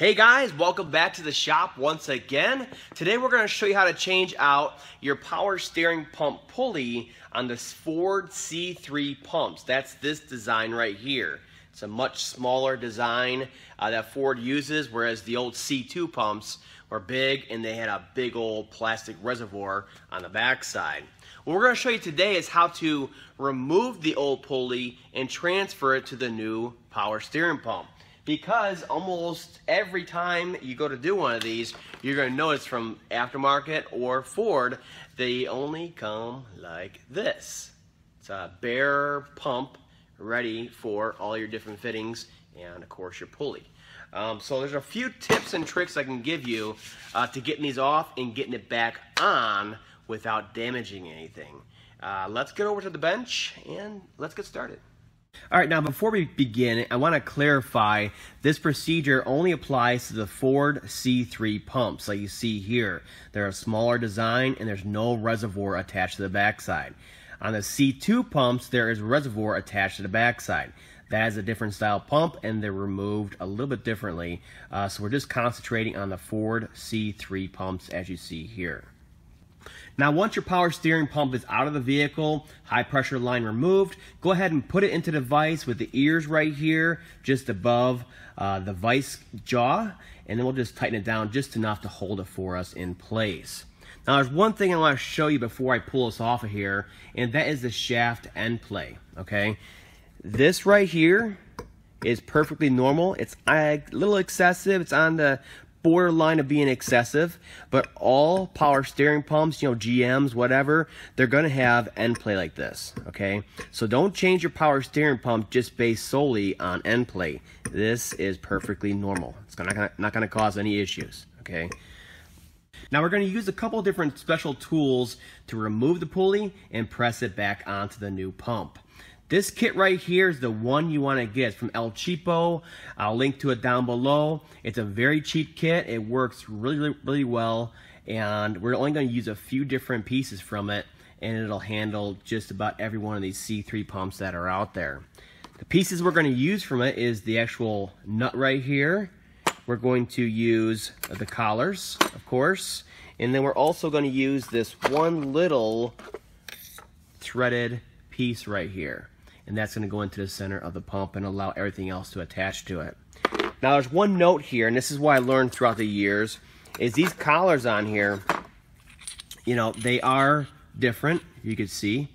Hey guys, welcome back to the shop once again. Today we're going to show you how to change out your power steering pump pulley on this Ford C3 pumps. That's this design right here. It's a much smaller design uh, that Ford uses, whereas the old C2 pumps were big and they had a big old plastic reservoir on the backside. What we're going to show you today is how to remove the old pulley and transfer it to the new power steering pump because almost every time you go to do one of these, you're going to notice from aftermarket or Ford, they only come like this. It's a bare pump ready for all your different fittings and of course your pulley. Um, so there's a few tips and tricks I can give you uh, to getting these off and getting it back on without damaging anything. Uh, let's get over to the bench and let's get started. All right, now before we begin, I want to clarify this procedure only applies to the Ford C3 pumps like you see here. They're a smaller design and there's no reservoir attached to the backside. On the C2 pumps, there is a reservoir attached to the backside. That is a different style pump and they're removed a little bit differently. Uh, so we're just concentrating on the Ford C3 pumps as you see here. Now once your power steering pump is out of the vehicle, high pressure line removed, go ahead and put it into the vise with the ears right here, just above uh, the vise jaw, and then we'll just tighten it down just enough to hold it for us in place. Now there's one thing I want to show you before I pull this off of here, and that is the shaft end play, okay? This right here is perfectly normal. It's a little excessive. It's on the borderline of being excessive, but all power steering pumps, you know, GMs, whatever, they're going to have end play like this, okay? So don't change your power steering pump just based solely on end play. This is perfectly normal. It's not gonna, not going to cause any issues, okay? Now we're going to use a couple different special tools to remove the pulley and press it back onto the new pump. This kit right here is the one you want to get. It's from El Cheapo. I'll link to it down below. It's a very cheap kit. It works really, really, really well. And we're only going to use a few different pieces from it. And it'll handle just about every one of these C3 pumps that are out there. The pieces we're going to use from it is the actual nut right here. We're going to use the collars, of course. And then we're also going to use this one little threaded piece right here and that's going to go into the center of the pump and allow everything else to attach to it. Now there's one note here, and this is what I learned throughout the years, is these collars on here, you know, they are different, you can see,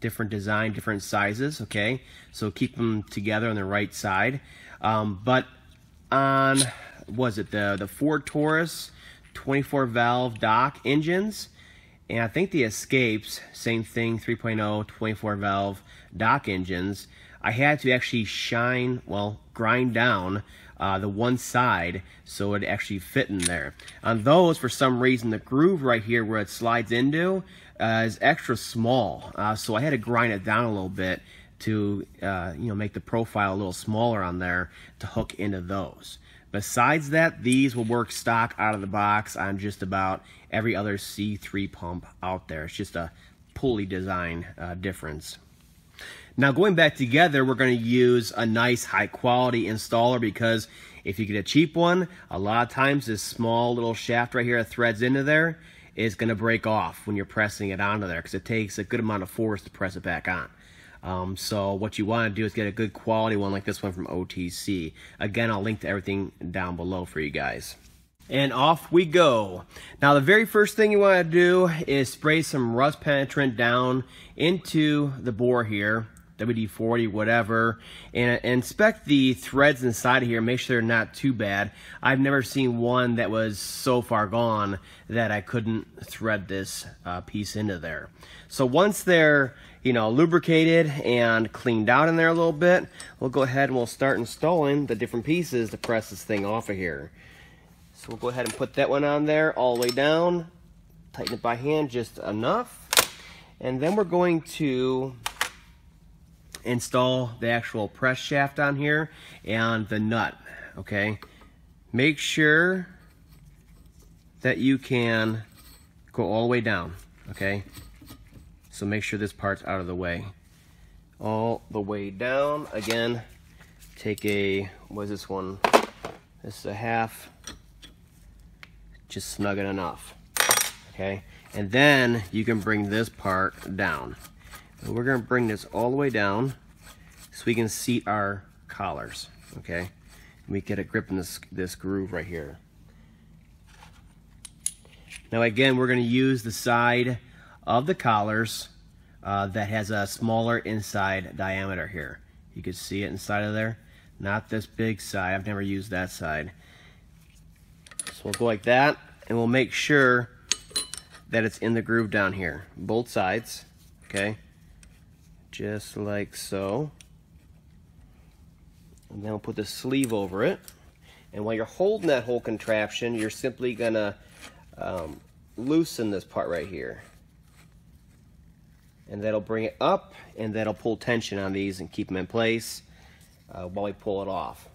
different design, different sizes, okay? So keep them together on the right side. Um, but on, was it the, the Ford Taurus 24 valve dock engines, and I think the Escapes, same thing, 3.0, 24 valve dock engines, I had to actually shine, well, grind down uh, the one side so it actually fit in there. On those, for some reason, the groove right here where it slides into uh, is extra small. Uh, so I had to grind it down a little bit to, uh, you know, make the profile a little smaller on there to hook into those. Besides that, these will work stock out of the box on just about every other C3 pump out there. It's just a pulley design uh, difference. Now going back together, we're going to use a nice high quality installer because if you get a cheap one, a lot of times this small little shaft right here that threads into there is going to break off when you're pressing it onto there because it takes a good amount of force to press it back on. Um, so what you want to do is get a good quality one like this one from OTC. Again, I'll link to everything down below for you guys. And off we go. Now the very first thing you want to do is spray some rust penetrant down into the bore here. WD-40, whatever, and inspect the threads inside of here. Make sure they're not too bad. I've never seen one that was so far gone that I couldn't thread this uh, piece into there. So once they're you know, lubricated and cleaned out in there a little bit, we'll go ahead and we'll start installing the different pieces to press this thing off of here. So we'll go ahead and put that one on there all the way down, tighten it by hand just enough, and then we're going to install the actual press shaft on here and the nut, okay? Make sure that you can go all the way down, okay? So make sure this part's out of the way. All the way down. Again, take a, what is this one? This is a half, just snug it enough, okay? And then you can bring this part down. And we're gonna bring this all the way down so we can seat our collars, okay? We get a grip in this, this groove right here. Now again, we're gonna use the side of the collars uh, that has a smaller inside diameter here. You can see it inside of there. Not this big side. I've never used that side. So we'll go like that, and we'll make sure that it's in the groove down here. Both sides, okay? Just like so. And then we'll put the sleeve over it. And while you're holding that whole contraption, you're simply gonna um, loosen this part right here. And that'll bring it up, and that'll pull tension on these and keep them in place uh, while we pull it off.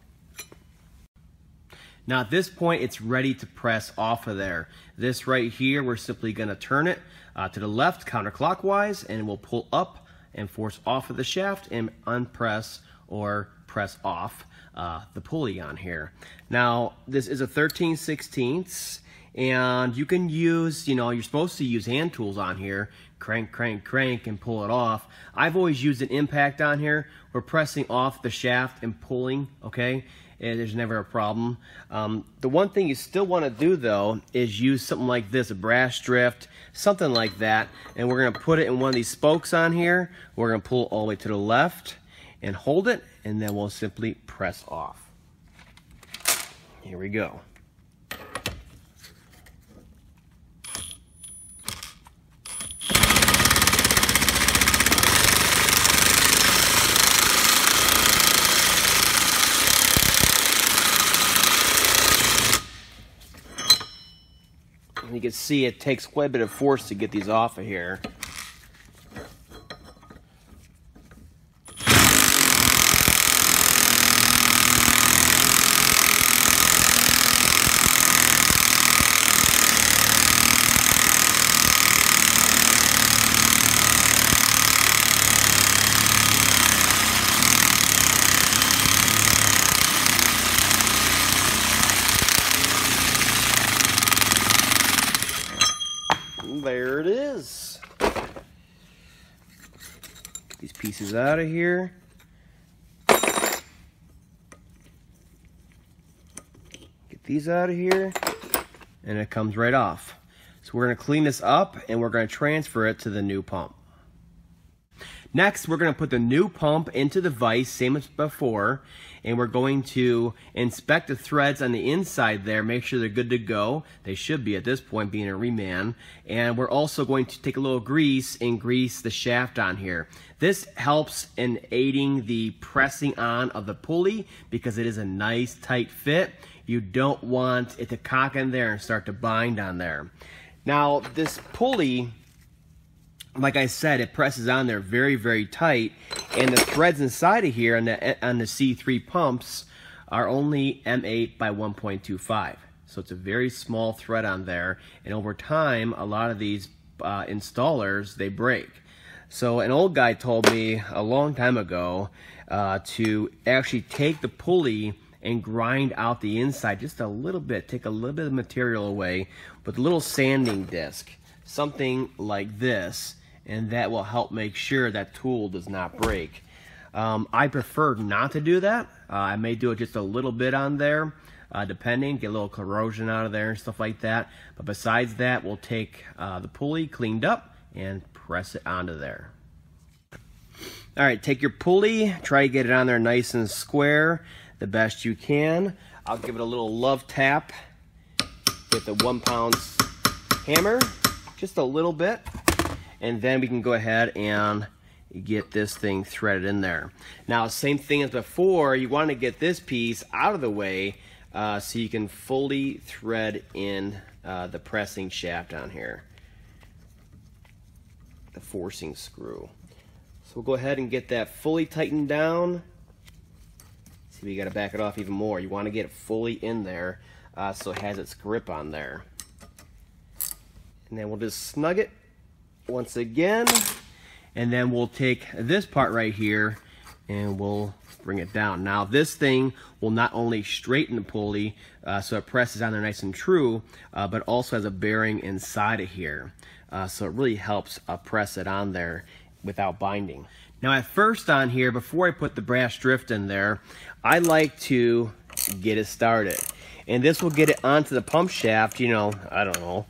Now at this point, it's ready to press off of there. This right here, we're simply gonna turn it uh, to the left counterclockwise and we'll pull up and force off of the shaft and unpress or press off uh, the pulley on here. Now, this is a 13 16ths and you can use, you know, you're supposed to use hand tools on here, crank, crank, crank, and pull it off. I've always used an impact on here. We're pressing off the shaft and pulling, okay? And there's never a problem. Um, the one thing you still want to do, though, is use something like this, a brass drift, something like that, and we're going to put it in one of these spokes on here. We're going to pull all the way to the left and hold it, and then we'll simply press off. Here we go. Can see it takes quite a bit of force to get these off of here. there it is. Get these pieces out of here. Get these out of here. And it comes right off. So we're going to clean this up and we're going to transfer it to the new pump. Next, we're going to put the new pump into the vise, same as before, and we're going to inspect the threads on the inside there, make sure they're good to go. They should be at this point, being a reman. And we're also going to take a little grease and grease the shaft on here. This helps in aiding the pressing on of the pulley because it is a nice tight fit. You don't want it to cock in there and start to bind on there. Now, this pulley like I said, it presses on there very, very tight. And the threads inside of here on the, on the C3 pumps are only M8 by 1.25. So it's a very small thread on there. And over time, a lot of these uh, installers, they break. So an old guy told me a long time ago uh, to actually take the pulley and grind out the inside just a little bit, take a little bit of material away with a little sanding disc, something like this, and that will help make sure that tool does not break. Um, I prefer not to do that. Uh, I may do it just a little bit on there, uh, depending, get a little corrosion out of there and stuff like that. But besides that, we'll take uh, the pulley cleaned up and press it onto there. All right, take your pulley, try to get it on there nice and square the best you can. I'll give it a little love tap with the one pound hammer, just a little bit and then we can go ahead and get this thing threaded in there. Now, same thing as before, you want to get this piece out of the way uh, so you can fully thread in uh, the pressing shaft on here, the forcing screw. So we'll go ahead and get that fully tightened down. See, we got to back it off even more. You want to get it fully in there uh, so it has its grip on there. And then we'll just snug it once again. And then we'll take this part right here and we'll bring it down. Now this thing will not only straighten the pulley uh, so it presses on there nice and true, uh, but also has a bearing inside of here. Uh, so it really helps uh, press it on there without binding. Now at first on here, before I put the brass drift in there, I like to get it started. And this will get it onto the pump shaft, you know, I don't know,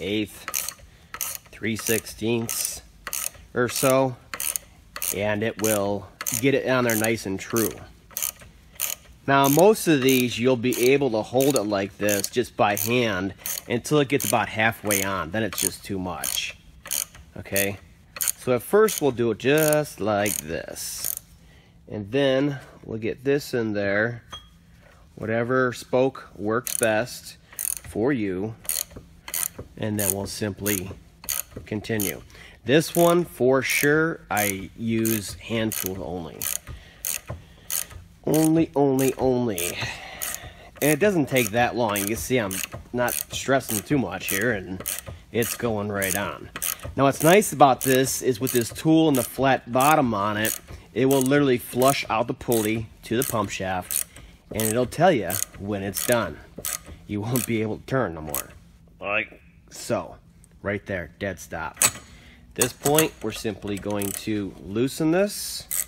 eighth, three sixteenths or so. And it will get it on there nice and true. Now most of these you'll be able to hold it like this just by hand until it gets about halfway on. Then it's just too much. Okay. So at first we'll do it just like this. And then we'll get this in there. Whatever spoke works best for you. And then we'll simply continue. This one, for sure, I use hand tool only. Only, only, only. And it doesn't take that long. You can see I'm not stressing too much here, and it's going right on. Now what's nice about this is with this tool and the flat bottom on it, it will literally flush out the pulley to the pump shaft and it'll tell you when it's done. You won't be able to turn no more. Like so. Right there, dead stop. At this point, we're simply going to loosen this.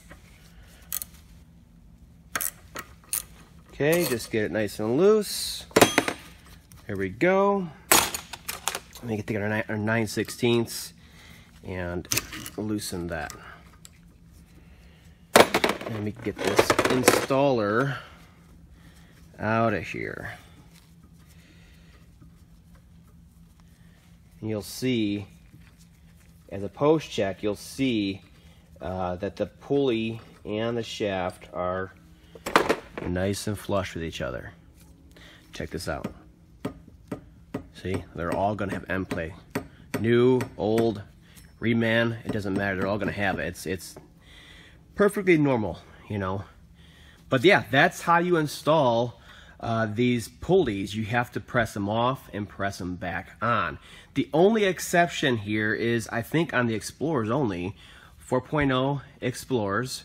Okay, just get it nice and loose. Here we go. Let me get our 9, our 9 16ths and loosen that. Let me get this installer out of here. And you'll see, as a post check, you'll see uh, that the pulley and the shaft are nice and flush with each other. Check this out. See, they're all gonna have end play. New, old, reman, it doesn't matter. They're all gonna have it. It's it's perfectly normal, you know. But yeah, that's how you install uh, these pulleys. You have to press them off and press them back on. The only exception here is, I think, on the Explorers only, 4.0 Explorers,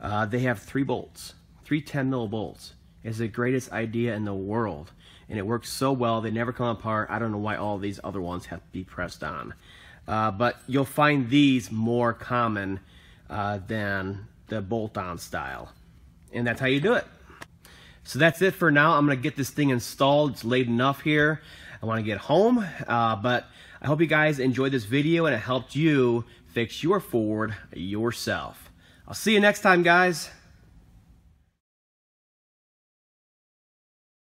uh, they have three bolts, three 10 mil bolts. It's the greatest idea in the world and it works so well. They never come apart. I don't know why all these other ones have to be pressed on. Uh, but you'll find these more common uh, than the bolt-on style. And that's how you do it. So that's it for now. I'm going to get this thing installed. It's late enough here. I want to get home. Uh, but I hope you guys enjoyed this video and it helped you fix your Ford yourself. I'll see you next time, guys.